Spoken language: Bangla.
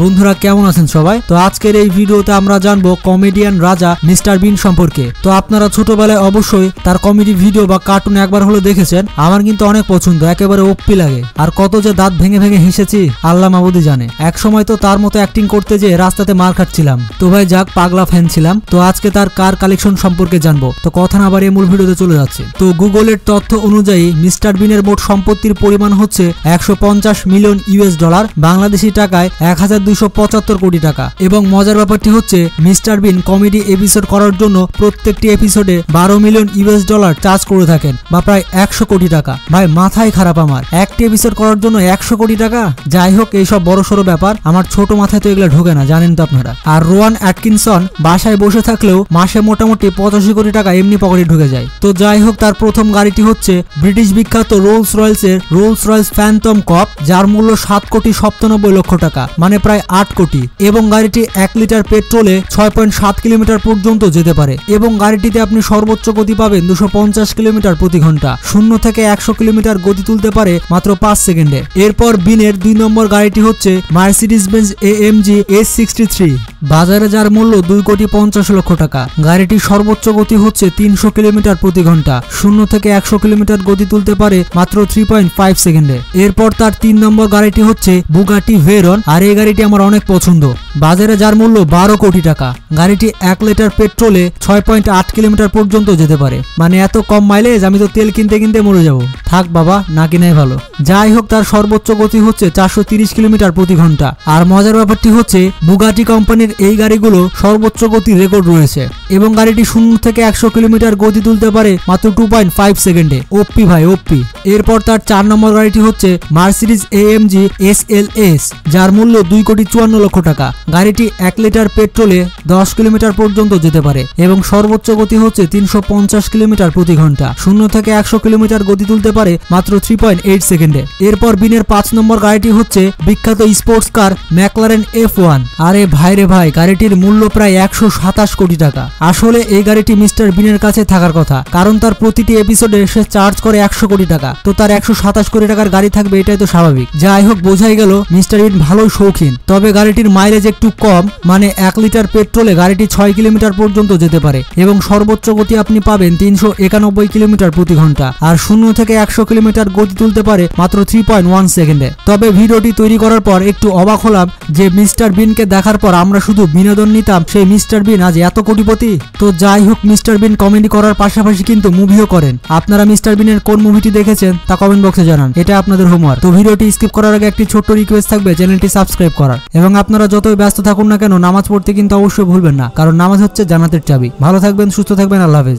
বন্ধুরা, কেমন আছেন সবাই? তো আজকের এই ভিডিওতে আমরা জানব কমেডিয়ান রাজা মিস্টার বিন সম্পর্কে। তো আপনারা ছোটবেলায় অবশ্যই তার কমেডি ভিডিও বা কার্টুন একবার হলো দেখেছেন। আমার কিন্তু অনেক পছন্দ, একেবারে ওপ্পি লাগে। আর কত যে দাঁত ভেঙে ভেঙে হেসেছি, আল্লাহ মাবুদি জানে। এক সময় তো তার মতো অ্যাক্টিং করতে যেয়ে রাস্তাতে মার খাচ্ছিলাম তো ভাই, যাক, পাগলা ফ্যান ছিলাম। তো আজকে তার কার কালেকশন সম্পর্কে জানব? তো কথা না বাড়িয়ে মূল ভিডিওতে চলে যাচ্ছে। তো গুগলের তথ্য অনুযায়ী মিস্টার বিনের মোট সম্পত্তির পরিমাণ হচ্ছে একশো পঞ্চাশ মিলিয়ন ইউএস ডলার, বাংলাদেশি টাকায় এক হাজার কোটি টাকা। এবং মজার ব্যাপারটি হচ্ছে, মিস্টার বিন কমেডি এপিসোড করার জন্য প্রত্যেকটি এপিসোডে বারো মিলিয়ন ইউএস ডলার চার্জ করে থাকেন, বা প্রায় একশো কোটি টাকা। ভাই, মাথায় খারাপ আমার। একটি এপিসোড করার জন্য একশো কোটি টাকা? যাই হোক এইসব বড় সড়ো ব্যাপার, আমার ছোট মাথায় তো এগুলো ঢোকে না, জানেন তো আপনারা। আর রোয়ান অ্যাটকিনসন বাসায় বসে থাকলেও মাসে মোটামুটি পঁচাশি কোটি টাকা এমনি পকেটে ঢুকে যায়। তো যাই হোক, তার প্রথম গাড়িটি হচ্ছে ব্রিটিশ বিখ্যাত রোলস রয়েলসের রোলস রয়েলস ফ্যান্টম কপ, যার মূল্য সাত কোটি সপ্তানব্বই লক্ষ টাকা। মানে প্রায় আট কোটি এবং গাড়িটি এক লিটার পেট্রোলে ছয় পয়েন্ট সাত কিলোমিটার পর্যন্ত যেতে পারে এবং গাড়িটিতে আপনি সর্বোচ্চ গতি পাবেন দুশো পঞ্চাশ কিলোমিটার প্রতি ঘণ্টা। শূন্য থেকে একশো কিলোমিটার গতি তুলতে পারে মাত্র পাঁচ সেকেন্ডে। এরপর বিনের দুই নম্বর গাড়িটি হচ্ছে Mercedes Benz A M G S sixty three. বাজারে যার মূল্য দুই কোটি পঞ্চাশ লক্ষ টাকা, গাড়িটির সর্বোচ্চ গতি হচ্ছে তিনশো কিলোমিটার প্রতি ঘণ্টা। শূন্য থেকে একশো কিলোমিটার গতি তুলতে পারে মাত্র থ্রি পয়েন্ট ফাইভ সেকেন্ডে। এরপর তার তিন নম্বর গাড়িটি হচ্ছে বুগাটি ভেরন, আর এই গাড়িটি আমার অনেক পছন্দ। বাজারে যার মূল্য বারো কোটি টাকা, গাড়িটি এক লিটার পেট্রোলে ছয় পয়েন্ট আট কিলোমিটার পর্যন্ত যেতে পারে। মানে এত কম মাইলেজ আমি তো তেল কিনতে কিনতে মরে যাব। থাক বাবা, না কিনাই ভালো। যাই হোক, তার সর্বোচ্চ গতি হচ্ছে চারশো তিরিশ কিলোমিটার প্রতি ঘণ্টা। আর মজার ব্যাপারটি হচ্ছে, বুগাটি কোম্পানির এই গাড়িগুলো সর্বোচ্চ গতি রেকর্ড রয়েছে। এবং গাড়িটি শূন্য থেকে একশো কিলোমিটার গতি তুলতে পারে মাত্র টু পয়েন্ট ফাইভ সেকেন্ডে ওপ্পি ভাই, ওপ্পি। এরপর তার চার নম্বর গাড়িটি হচ্ছে Mercedes AMG S L S যার মূল্য দুই কোটি চুয়ান্ন লক্ষ টাকা। গাড়িটি এক লিটার পেট্রোলে দশ কিলোমিটার পর্যন্ত যেতে পারে এবং সর্বোচ্চ গতি হচ্ছে তিনশো পঞ্চাশ কিলোমিটার প্রতি ঘণ্টা। শূন্য থেকে একশো কিলোমিটার গতি তুলতে পারে মাত্র থ্রি পয়েন্ট এইট সেকেন্ডে এরপর বিনের পাঁচ নম্বর গাড়িটি হচ্ছে বিখ্যাত sports car McLaren F one আরে ভাই রে ভাই, গাড়িটির মূল্য প্রায় একশো সাতাশ কোটি টাকা। আসলে এই গাড়িটি মিস্টার বিনের কাছে থাকার কথা। কারণ তার প্রতিটি এপিসোডে সে চার্জ করে একশো কোটি টাকা। তো তার একশো সাতাশ কোটি টাকার গাড়ি থাকবে, এটাই তো স্বাভাবিক। যাই হোক, বোঝাই গেল, মিস্টার বিন ভালোই শৌখিন। তবে গাড়িটির মাইলেজ একটু কম মানে এক লিটার পেট্রোলে গাড়িটি ছয় কিলোমিটার পর্যন্ত যেতে পারে এবং সর্বোচ্চ গতি আপনি পাবেন তিনশো একানব্বই কিলোমিটার প্রতি ঘণ্টা, আর শূন্য থেকে একশো কিলোমিটার গতি তুলতে পারে মাত্র থ্রি পয়েন্ট ওয়ান সেকেন্ডে। তবে ভিডিওটি তৈরি করার পর একটু অবাক হলাম যে মিস্টার বিনকে দেখার পর আমরা শুধু বিনোদন নিতাম, সেই মিস্টার বিন আজ এত কোটিপতি? তো যাই হোক, মিস্টার বিন কমেডি করার পাশাপাশি কিন্তু মুভিও করেন। আপনারা মিস্টার বিনের কোন মুভিটি দেখেছেন তা কমেন্ট বক্সে জানান। এটা আপনাদের হোমওয়ার্ক তো ভিডিওটি স্কিপ করার আগে একটি ছোট্ট রিকোয়েস্ট থাকবে, চ্যানেলটি সাবস্ক্রাইব করার এবং আপনারা যতই ব্যস্ত থাকুন না কেন, নামাজ পড়তে কিন্তু অবশ্যই ভুলবেন না, কারণ নামাজ হচ্ছে জান্নাতের চাবি। ভালো থাকবেন, সুস্থ থাকবেন, আল্লাহ হাফেজ।